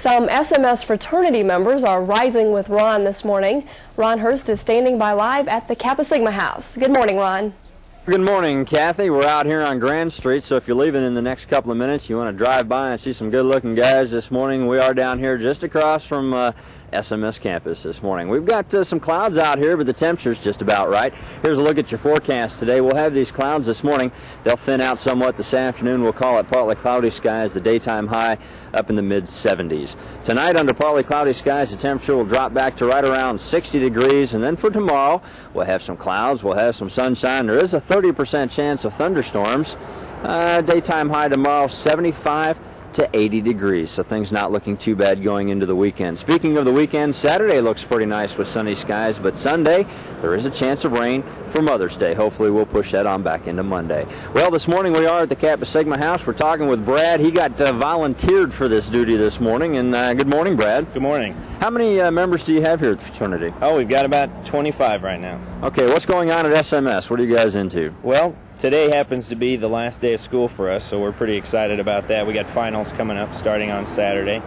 Some SMS fraternity members are rising with Ron this morning. Ron Hurst is standing by live at the Kappa Sigma House. Good morning, Ron. Good morning, Kathy. We're out here on Grand Street, so if you're leaving in the next couple of minutes, you want to drive by and see some good-looking guys this morning. We are down here just across from uh, SMS campus this morning. We've got uh, some clouds out here, but the temperature's just about right. Here's a look at your forecast today. We'll have these clouds this morning. They'll thin out somewhat this afternoon. We'll call it partly cloudy skies. The daytime high up in the mid-70s. Tonight, under partly cloudy skies, the temperature will drop back to right around 60 degrees, and then for tomorrow, we'll have some clouds. We'll have some sunshine. There is a 30% chance of thunderstorms. Uh, daytime high tomorrow, 75 to 80 degrees, so things not looking too bad going into the weekend. Speaking of the weekend, Saturday looks pretty nice with sunny skies, but Sunday there is a chance of rain for Mother's Day. Hopefully we'll push that on back into Monday. Well, this morning we are at the Kappa Sigma House. We're talking with Brad. He got uh, volunteered for this duty this morning, and uh, good morning, Brad. Good morning. How many uh, members do you have here at the fraternity? Oh, we've got about 25 right now. Okay, what's going on at SMS? What are you guys into? Well, today happens to be the last day of school for us, so we're pretty excited about that. We got finals coming up starting on Saturday.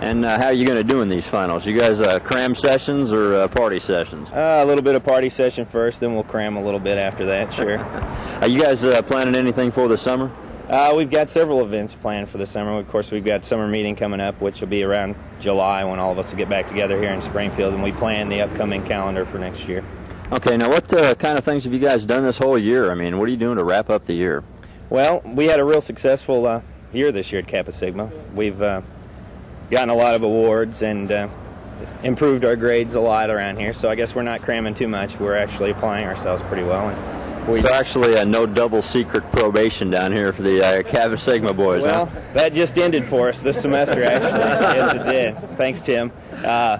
And uh, how are you going to do in these finals? You guys uh, cram sessions or uh, party sessions? Uh, a little bit of party session first, then we'll cram a little bit after that, sure. are you guys uh, planning anything for the summer? Uh, we've got several events planned for the summer. Of course, we've got summer meeting coming up, which will be around July when all of us will get back together here in Springfield, and we plan the upcoming calendar for next year. Okay, now what uh, kind of things have you guys done this whole year? I mean, what are you doing to wrap up the year? Well, we had a real successful uh, year this year at Kappa Sigma. We've uh, gotten a lot of awards and uh, improved our grades a lot around here, so I guess we're not cramming too much. We're actually applying ourselves pretty well. And we so actually uh, no double secret probation down here for the uh, Kappa Sigma boys, well, huh? that just ended for us this semester, actually. yes, it did. Thanks, Tim. Uh,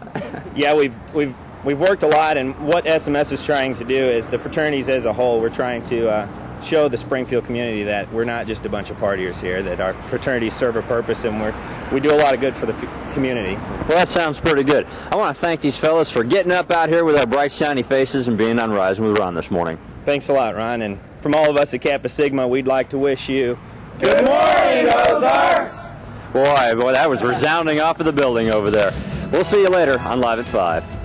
yeah, we've we've we've worked a lot, and what SMS is trying to do is the fraternities as a whole, we're trying to uh, show the Springfield community that we're not just a bunch of partiers here, that our fraternities serve a purpose and we're, we do a lot of good for the community. Well, that sounds pretty good. I want to thank these fellas for getting up out here with our bright, shiny faces and being on Rising with Ron this morning. Thanks a lot, Ron. And from all of us at Kappa Sigma, we'd like to wish you good morning, Ozarks! Boy, boy, that was resounding off of the building over there. We'll see you later on Live at 5.